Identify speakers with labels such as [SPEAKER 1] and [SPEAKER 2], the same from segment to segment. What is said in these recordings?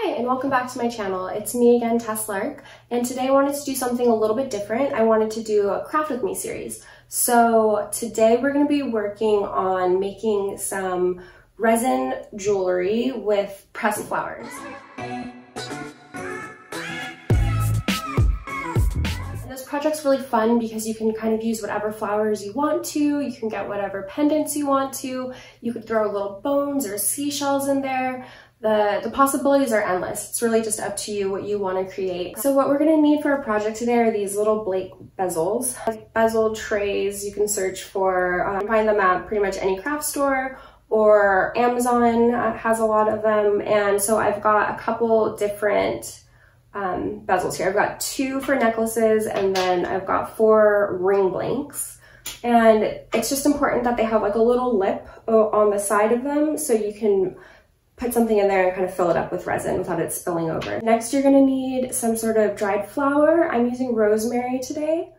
[SPEAKER 1] Hi, and welcome back to my channel. It's me again, Tess Lark, and today I wanted to do something a little bit different. I wanted to do a craft with me series. So today we're going to be working on making some resin jewelry with pressed flowers. This project's really fun because you can kind of use whatever flowers you want to, you can get whatever pendants you want to, you could throw little bones or seashells in there. The, the possibilities are endless. It's really just up to you what you want to create. So what we're going to need for our project today are these little blank bezels. Bezel trays, you can search for, um, find them at pretty much any craft store or Amazon has a lot of them. And so I've got a couple different um, bezels here. I've got two for necklaces and then I've got four ring blanks. And it's just important that they have like a little lip on the side of them so you can put something in there and kind of fill it up with resin without it spilling over. Next, you're gonna need some sort of dried flower. I'm using rosemary today.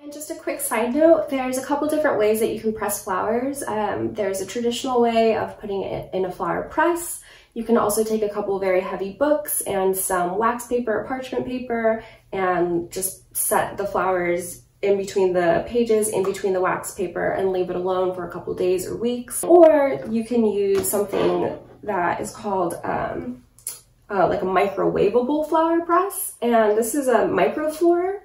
[SPEAKER 1] And just a quick side note, there's a couple different ways that you can press flowers. Um, there's a traditional way of putting it in a flower press. You can also take a couple very heavy books and some wax paper or parchment paper and just set the flowers in between the pages, in between the wax paper and leave it alone for a couple days or weeks. Or you can use something that is called um, uh, like a microwavable flower press. And this is a Microfleur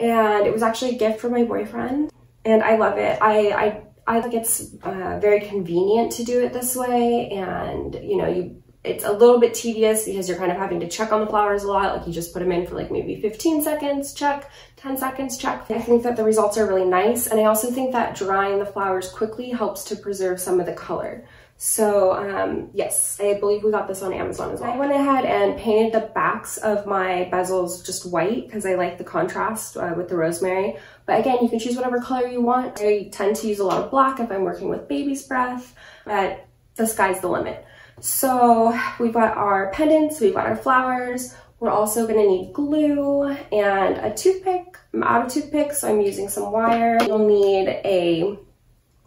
[SPEAKER 1] and it was actually a gift from my boyfriend and I love it. I, I I think it's uh, very convenient to do it this way and you know you it's a little bit tedious because you're kind of having to check on the flowers a lot. Like you just put them in for like maybe 15 seconds, check, 10 seconds, check. I think that the results are really nice. And I also think that drying the flowers quickly helps to preserve some of the color. So um, yes, I believe we got this on Amazon as well. I went ahead and painted the backs of my bezels just white because I like the contrast uh, with the rosemary. But again, you can choose whatever color you want. I tend to use a lot of black if I'm working with baby's breath, but the sky's the limit. So we've got our pendants, we've got our flowers. We're also gonna need glue and a toothpick. I'm out of toothpicks, so I'm using some wire. You'll need a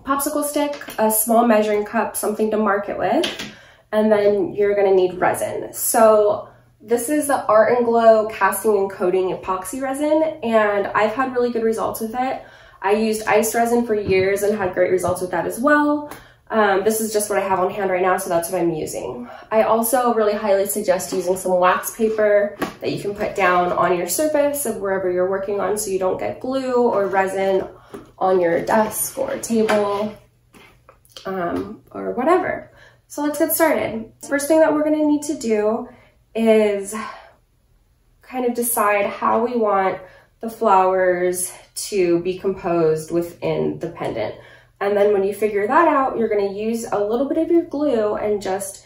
[SPEAKER 1] popsicle stick, a small measuring cup, something to mark it with, and then you're gonna need resin. So this is the Art and Glow casting and coating epoxy resin, and I've had really good results with it. I used ice resin for years and had great results with that as well. Um, this is just what I have on hand right now, so that's what I'm using. I also really highly suggest using some wax paper that you can put down on your surface of wherever you're working on so you don't get glue or resin on your desk or table um, or whatever. So let's get started. First thing that we're gonna need to do is kind of decide how we want the flowers to be composed within the pendant. And then when you figure that out, you're gonna use a little bit of your glue and just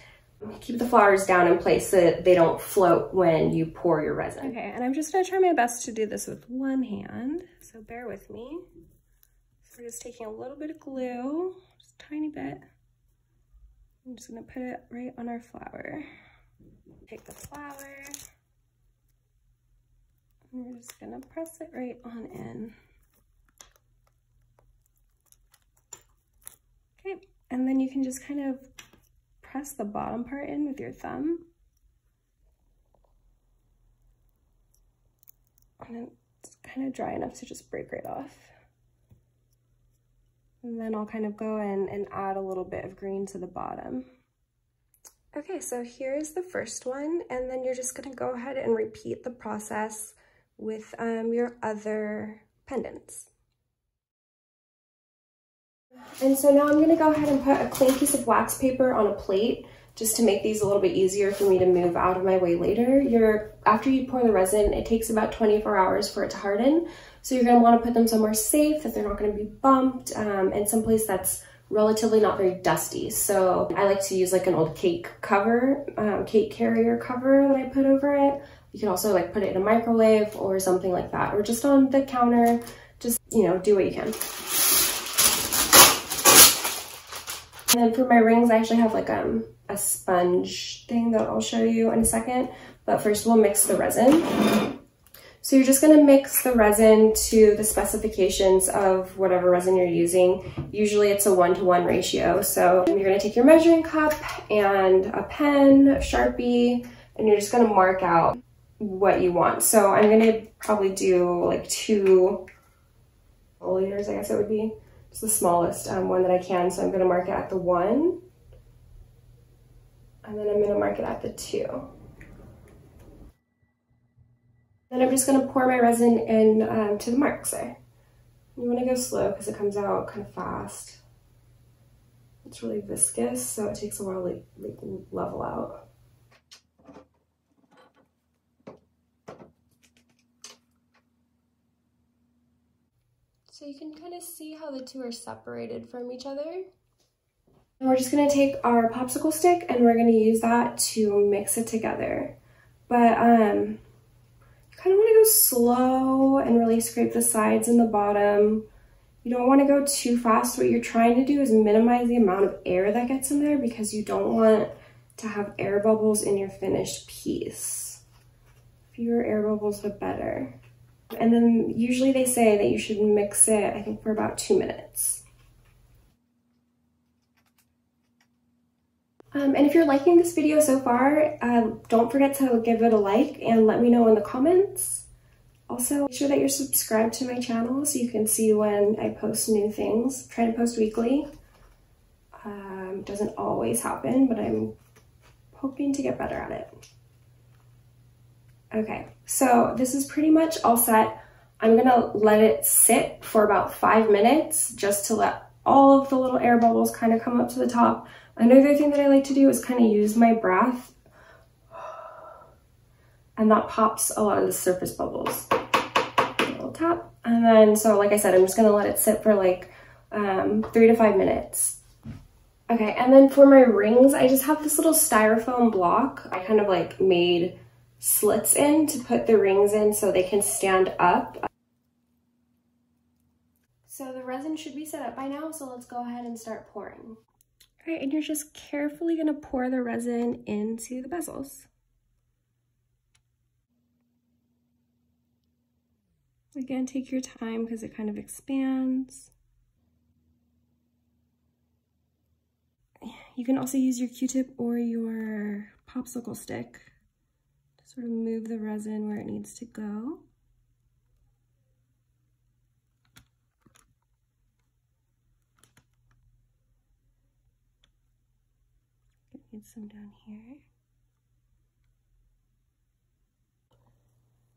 [SPEAKER 1] keep the flowers down in place so that they don't float when you pour your resin. Okay, and I'm just gonna try my best to do this with one hand, so bear with me. So we're just taking a little bit of glue, just a tiny bit. I'm just gonna put it right on our flower. Take the flower, and we're just gonna press it right on in. Okay, and then you can just kind of press the bottom part in with your thumb. And it's kind of dry enough to just break right off. And then I'll kind of go in and add a little bit of green to the bottom. Okay, so here's the first one, and then you're just gonna go ahead and repeat the process with um, your other pendants. And so now I'm gonna go ahead and put a clean piece of wax paper on a plate just to make these a little bit easier for me to move out of my way later. You're, after you pour the resin, it takes about 24 hours for it to harden. So you're gonna wanna put them somewhere safe that they're not gonna be bumped um, and someplace that's relatively not very dusty. So I like to use like an old cake cover, um, cake carrier cover that I put over it. You can also like put it in a microwave or something like that, or just on the counter. Just, you know, do what you can. And then for my rings, I actually have like um, a sponge thing that I'll show you in a second. But first we'll mix the resin. So you're just gonna mix the resin to the specifications of whatever resin you're using. Usually it's a one-to-one -one ratio. So you're gonna take your measuring cup and a pen, a Sharpie, and you're just gonna mark out what you want. So I'm gonna probably do like two milliliters, I guess it would be. It's the smallest um, one that I can. So I'm gonna mark it at the one. And then I'm gonna mark it at the two. Then I'm just gonna pour my resin in um, to the marks there. You wanna go slow because it comes out kind of fast. It's really viscous, so it takes a while to like, level out. So you can kind of see how the two are separated from each other. And we're just gonna take our popsicle stick and we're gonna use that to mix it together. But um, kind of want to go slow and really scrape the sides and the bottom. You don't want to go too fast. What you're trying to do is minimize the amount of air that gets in there because you don't want to have air bubbles in your finished piece. Fewer air bubbles, the better. And then usually they say that you should mix it, I think, for about two minutes. Um, and if you're liking this video so far, uh, don't forget to give it a like and let me know in the comments. Also, make sure that you're subscribed to my channel so you can see when I post new things. I'm trying to post weekly. Um, doesn't always happen, but I'm hoping to get better at it. Okay, so this is pretty much all set. I'm gonna let it sit for about five minutes just to let all of the little air bubbles kind of come up to the top. Another thing that I like to do is kind of use my breath and that pops a lot of the surface bubbles. A little tap. And then, so like I said, I'm just gonna let it sit for like um, three to five minutes. Okay, and then for my rings, I just have this little styrofoam block. I kind of like made slits in to put the rings in so they can stand up. So the resin should be set up by now, so let's go ahead and start pouring. All right, and you're just carefully gonna pour the resin into the bezels. Again, take your time because it kind of expands. You can also use your Q-tip or your popsicle stick sort of move the resin where it needs to go. Get some down here.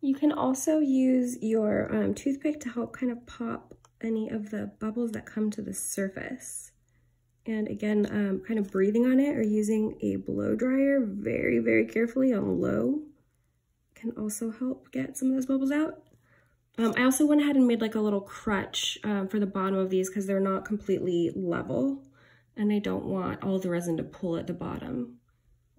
[SPEAKER 1] You can also use your um, toothpick to help kind of pop any of the bubbles that come to the surface. And again, um, kind of breathing on it or using a blow dryer very, very carefully on low can also help get some of those bubbles out. Um, I also went ahead and made like a little crutch um, for the bottom of these because they're not completely level and I don't want all the resin to pull at the bottom.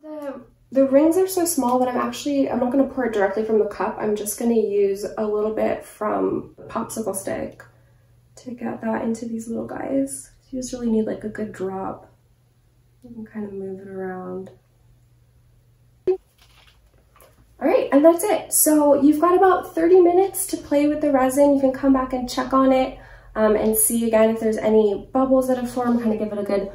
[SPEAKER 1] The, the rings are so small that I'm actually, I'm not gonna pour it directly from the cup. I'm just gonna use a little bit from popsicle stick to get that into these little guys. You just really need like a good drop. You can kind of move it around. All right, and that's it. So you've got about 30 minutes to play with the resin. You can come back and check on it um, and see again if there's any bubbles that have formed, kind of give it a good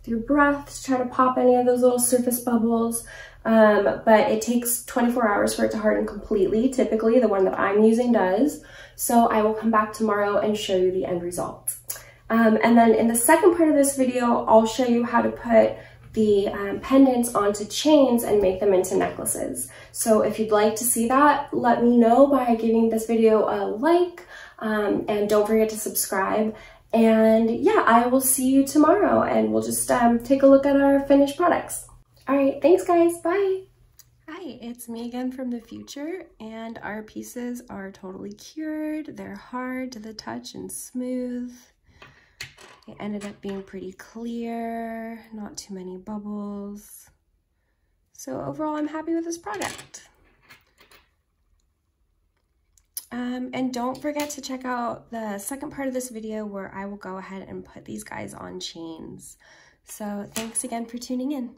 [SPEAKER 1] with your breath to try to pop any of those little surface bubbles. Um, but it takes 24 hours for it to harden completely. Typically, the one that I'm using does. So I will come back tomorrow and show you the end result. Um, and then in the second part of this video, I'll show you how to put the um, pendants onto chains and make them into necklaces. So if you'd like to see that, let me know by giving this video a like, um, and don't forget to subscribe. And yeah, I will see you tomorrow and we'll just um, take a look at our finished products. All right, thanks guys, bye. Hi, it's me again from the future and our pieces are totally cured. They're hard to the touch and smooth. It ended up being pretty clear, not too many bubbles. So overall, I'm happy with this product. Um, and don't forget to check out the second part of this video where I will go ahead and put these guys on chains. So thanks again for tuning in.